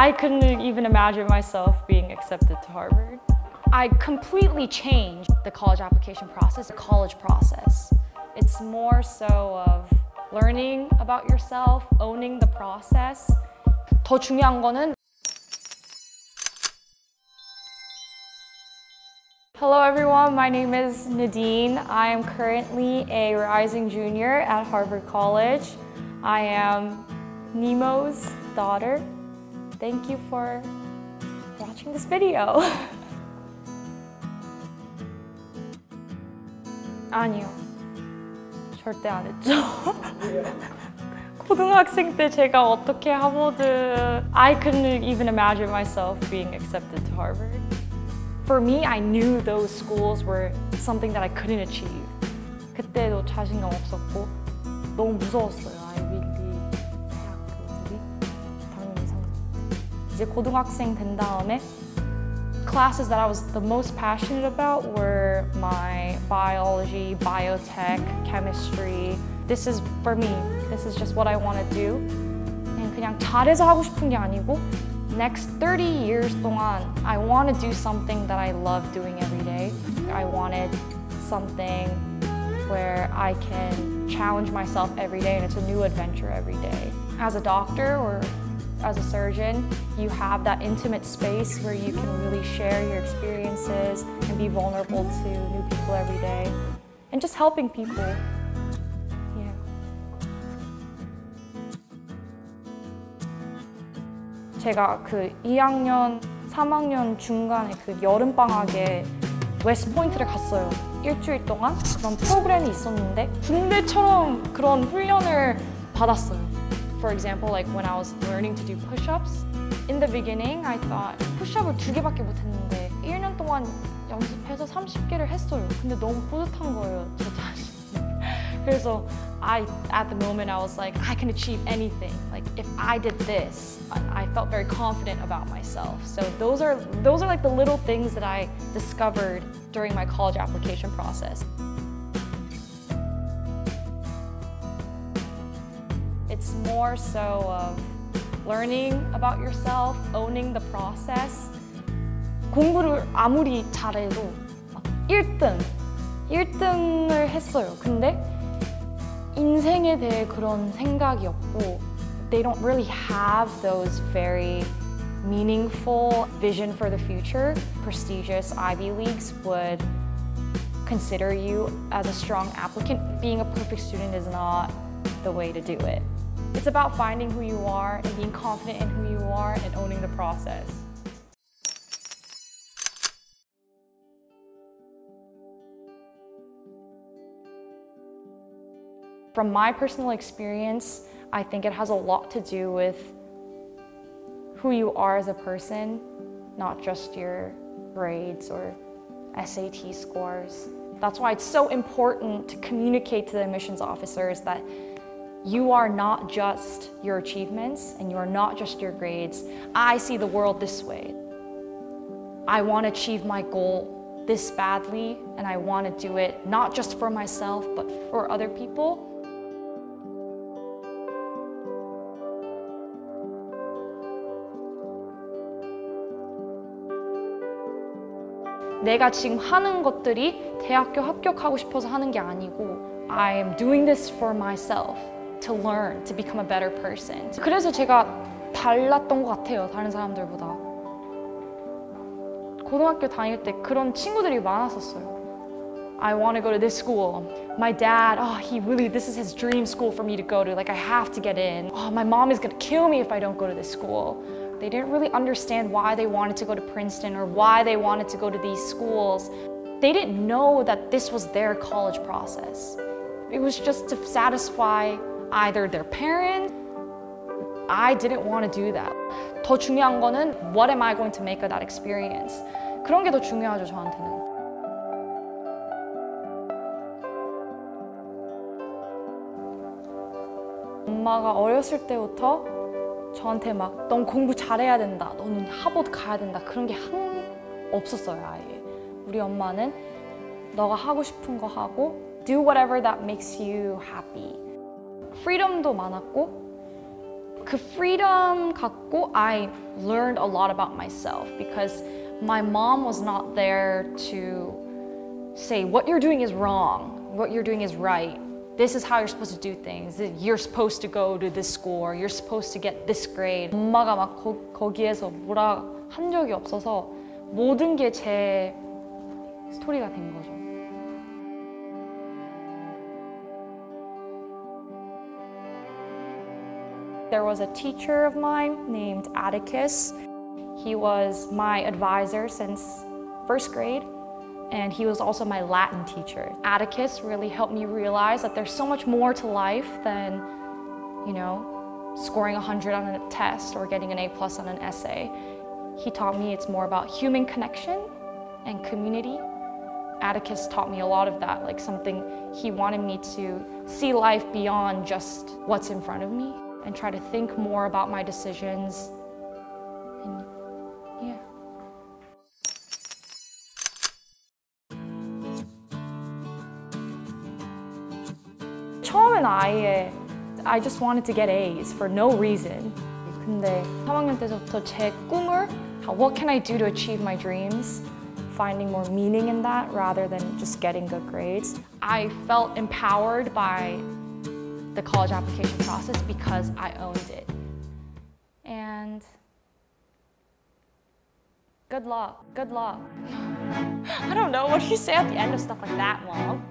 I couldn't even imagine myself being accepted to Harvard. I completely changed the college application process, the college process. It's more so of learning about yourself, owning the process. 더 중요한 거는 Hello everyone, my name is Nadine. I am currently a rising junior at Harvard College. I am Nimo's daughter. Thank you for watching this video. 아니요. 절대 안 했죠. 고등학생 때 제가 어떻게 하버드 I couldn't even imagine myself being accepted to Harvard. For me, I knew those schools were something that I couldn't achieve. 그때도 자신감 없었고 너무 무서웠어요. 아이 이제 고등학생 된 다음에 classes that I was the most passionate about were my biology, biotech, chemistry. This is for me. This is just what I want to do. And 그냥 잘해서 하고 싶은 게 아니고 next 30 years 동안 I want to do something that I love doing every day. I wanted something where I can challenge myself every day and it's a new adventure every day. As a doctor or as a surgeon, you have that intimate space where you can really share your experiences and be vulnerable to new people every day and just helping people. Yeah. 제가 그 2학년, 3학년 중간에 그 여름방학에 웨스트포인트를 갔어요. 일주일 동안 그런 프로그램이 있었는데 군대처럼 그런 훈련을 받았어요. For example, like when I was learning to do push-ups, in the beginning I thought push-up을 두 개밖에 못했는데 1년 동안 연습해서 30개를 했어요. 근데 너무 뿌듯한 거예요, 저 자신. 그래서 I, at the moment, I was like, I can achieve anything. Like if I did this, I felt very confident about myself. So those are those are like the little things that I discovered during my college application process. It's more so of learning about yourself, owning the process. 공부를 아무리 잘해도 막 1등, 1등을 했어요. 근데 인생에 대해 그런 생각이 없고 they don't really have those very meaningful vision for the future. Prestigious Ivy Leagues would consider you as a strong applicant. Being a perfect student is not the way to do it. It's about finding who you are and being confident in who you are and owning the process. From my personal experience, I think it has a lot to do with who you are as a person, not just your grades or SAT scores. That's why it's so important to communicate to the admissions officers that you are not just your achievements and you are not just your grades. I see the world this way. I want to achieve my goal this badly and I want to do it not just for myself but for other people. 내가 지금 하는 것들이 대학교 합격하고 싶어서 하는 게 아니고 I am doing this for myself to learn, to become a better person. 그래서 제가 달랐던 것 같아요, 다른 사람들보다. 고등학교 다닐 때 그런 친구들이 많았었어요. I want to go to this school. My dad, oh, he really, this is his dream school for me to go to. Like, I have to get in. Oh, my mom is going to kill me if I don't go to this school. They didn't really understand why they wanted to go to Princeton or why they wanted to go to these schools. They didn't know that this was their college process. It was just to satisfy either their parents. I didn't want to do that. 더 중요한 거는 what am I going to make of that experience? 그런 게 더 중요하죠, 저한테는. 엄마가 어렸을 때부터 저한테 막 넌 공부 잘해야 된다, 너는 하버드 가야 된다 그런 게 한 없었어요 아예. 우리 엄마는 너가 하고 싶은 거 하고 do whatever that makes you happy. 프리덤도 많았고 그 freedom 갖고 I learned a lot about myself because my mom was not there to say what you're doing is wrong, what you're doing is right. This is how you're supposed to do things. You're supposed to go to this school. Or you're supposed to get this grade. 엄마가 막 거, 거기에서 뭐라 한 적이 없어서 모든 게 제 스토리가 된 거죠. There was a teacher of mine named Atticus. He was my advisor since first grade, and he was also my Latin teacher. Atticus really helped me realize that there's so much more to life than, you know, scoring 100 on a test or getting an A plus on an essay. He taught me it's more about human connection and community. Atticus taught me a lot of that, like something he wanted me to see life beyond just what's in front of me and try to think more about my decisions. And yeah. 처음엔 아예 I just wanted to get A's for no reason. 근데 3학년 때부터 제 꿈을 what can I do to achieve my dreams? Finding more meaning in that rather than just getting good grades. I felt empowered by the college application process because I owned it. And good luck, good luck. I don't know, what do you say at the end of stuff like that, Mom?